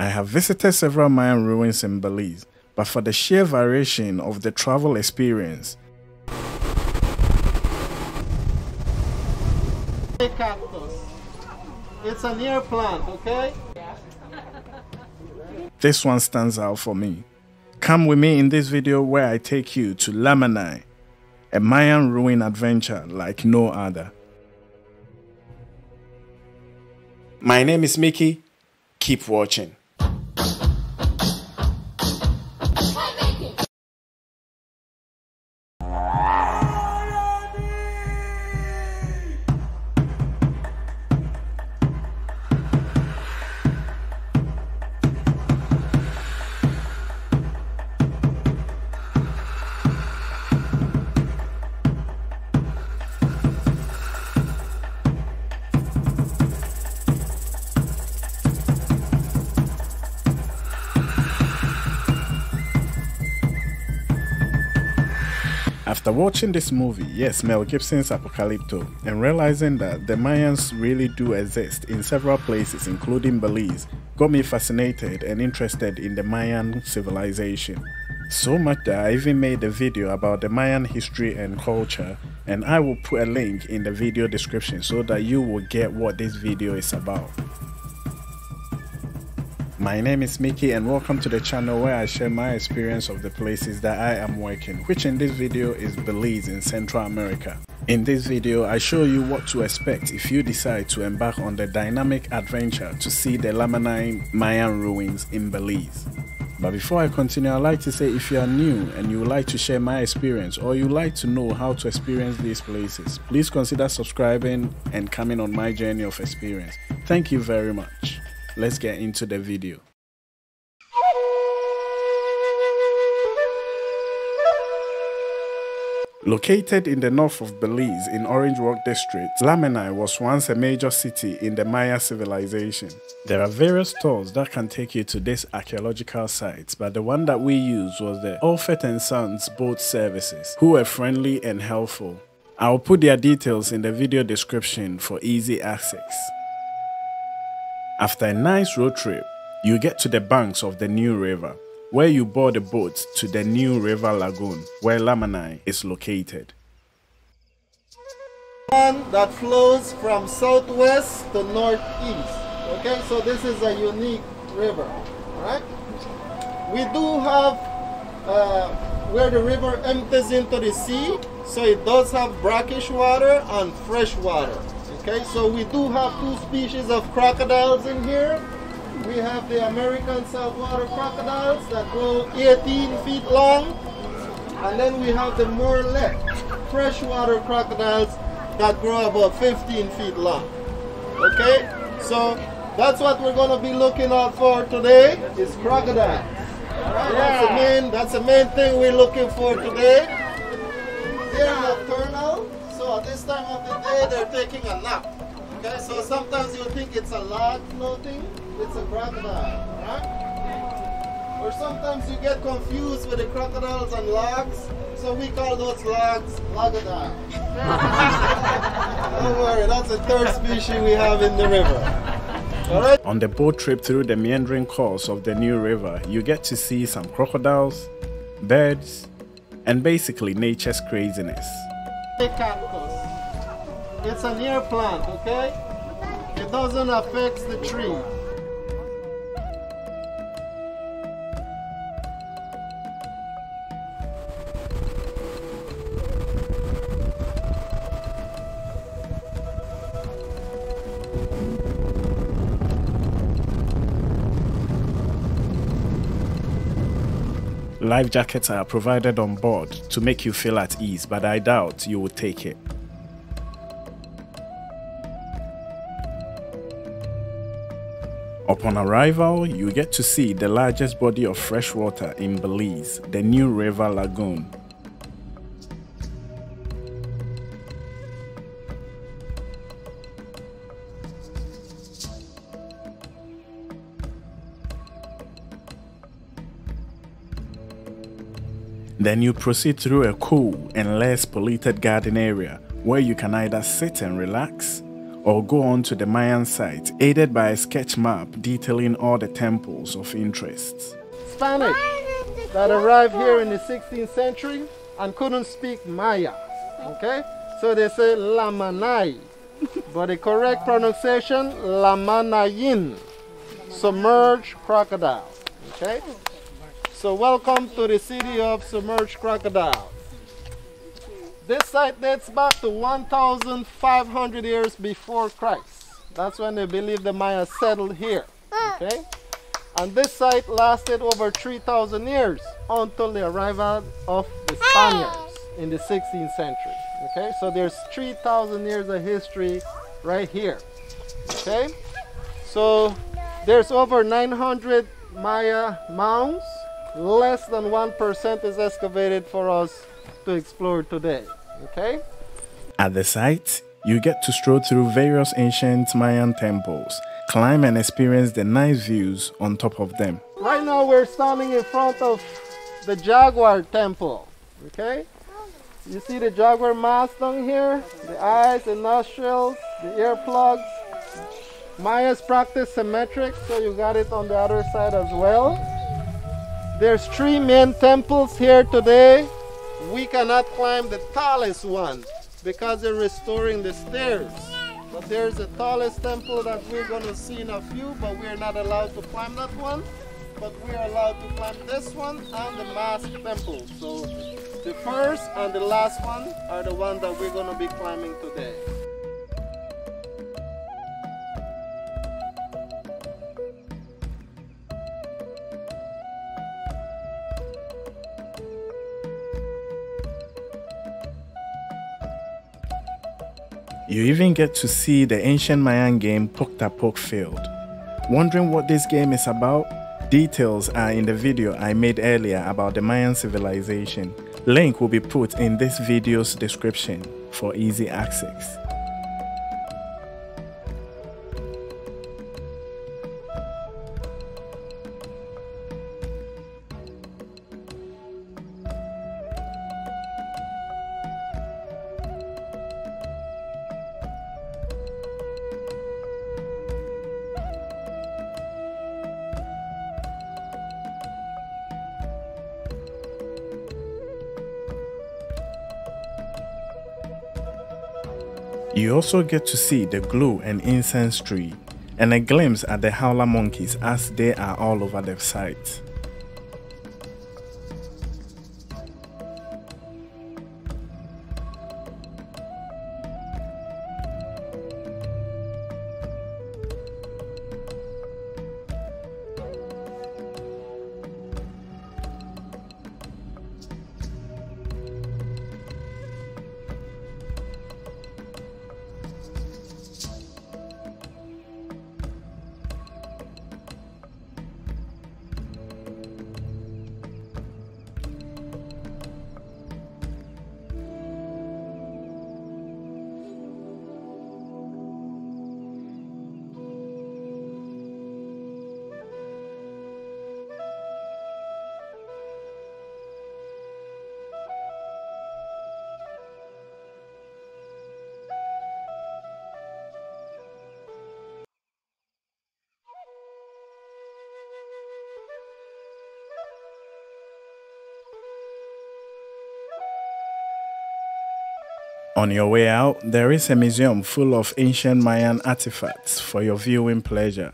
I have visited several Mayan ruins in Belize, but for the sheer variation of the travel experience, cactus. It's an air plant, okay? this one stands out for me. Come with me in this video where I take you to Lamanai, a Mayan ruin adventure like no other. My name is Mickey. Keep watching. After watching this movie, yes, Mel Gibson's Apocalypto, and realizing that the Mayans really do exist in several places, including Belize, got me fascinated and interested in the Mayan civilization. So much that I even made a video about the Mayan history and culture, and I will put a link in the video description so that you will get what this video is about. My name is Mickey and welcome to the channel where I share my experience of the places that I am working, which in this video is Belize in Central America. In this video, I show you what to expect if you decide to embark on the dynamic adventure to see the Lamanai Mayan ruins in Belize. But before I continue, I'd like to say if you are new and you would like to share my experience or you like to know how to experience these places, please consider subscribing and coming on my journey of experience. Thank you very much. Let's get into the video. Located in the north of Belize in Orange Walk District, Lamanai was once a major city in the Maya civilization. There are various tours that can take you to this archaeological site, but the one that we used was the Olfert and Sons boat services, who were friendly and helpful. I will put their details in the video description for easy access. After a nice road trip, you get to the banks of the New River, where you board a boat to the New River Lagoon, where Lamanai is located. That flows from southwest to northeast. Okay, so this is a unique river, right? We do have uh, where the river empties into the sea, so it does have brackish water and fresh water. Okay, so we do have two species of crocodiles in here. We have the American saltwater crocodiles that grow 18 feet long. And then we have the Morelet freshwater crocodiles that grow about 15 feet long. Okay, so that's what we're going to be looking out for today is crocodiles. Right? Yeah. That's the main that's the main thing we're looking for today. They're this time of the day they're taking a nap. Okay, so sometimes you think it's a log floating, it's a crocodile, right? Or sometimes you get confused with the crocodiles and logs, so we call those logs logodile. Don't worry, that's the third species we have in the river. Alright? On the boat trip through the meandering course of the New River, you get to see some crocodiles, birds, and basically nature's craziness. Cactus. It's an air plant, okay? It doesn't affect the tree. Life jackets are provided on board to make you feel at ease, but I doubt you will take it. Upon arrival, you get to see the largest body of fresh water in Belize, the New River Lagoon. Then you proceed through a cool and less polluted garden area where you can either sit and relax or go on to the Mayan site aided by a sketch map detailing all the temples of interest. Spanish that arrived here in the 16th century and couldn't speak Maya. Okay? So they say Lamanai. but the correct pronunciation, Lamanayin. Submerged crocodile. Okay? So welcome to the city of submerged crocodile. This site dates back to 1,500 years before Christ. That's when they believe the Maya settled here. Okay? And this site lasted over 3,000 years until the arrival of the Spaniards in the 16th century. Okay? So there's 3,000 years of history right here. Okay? So there's over 900 Maya mounds. Less than 1% is excavated for us to explore today. Okay? At the site, you get to stroll through various ancient Mayan temples, climb and experience the nice views on top of them. Right now, we're standing in front of the Jaguar Temple. Okay? You see the Jaguar mask down here, the eyes, the nostrils, the earplugs. Mayas practice symmetric, so you got it on the other side as well. There's three main temples here today we cannot climb the tallest one because they're restoring the stairs. But there's the tallest temple that we're going to see in a few, but we're not allowed to climb that one. But we're allowed to climb this one and the mask temple. So the first and the last one are the ones that we're going to be climbing today. You even get to see the ancient Mayan game Pok-Ta-Pok Field. Wondering what this game is about? Details are in the video I made earlier about the Mayan civilization. Link will be put in this video's description for easy access. You also get to see the glow and incense tree and a glimpse at the howler monkeys as they are all over the site. On your way out, there is a museum full of ancient Mayan artifacts for your viewing pleasure.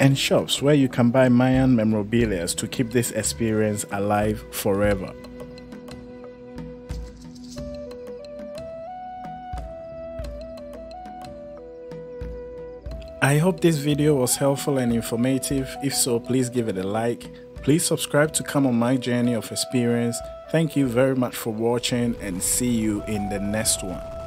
And shops where you can buy Mayan memorabilia to keep this experience alive forever. I hope this video was helpful and informative. If so, please give it a like. Please subscribe to come on my journey of experience. Thank you very much for watching and see you in the next one.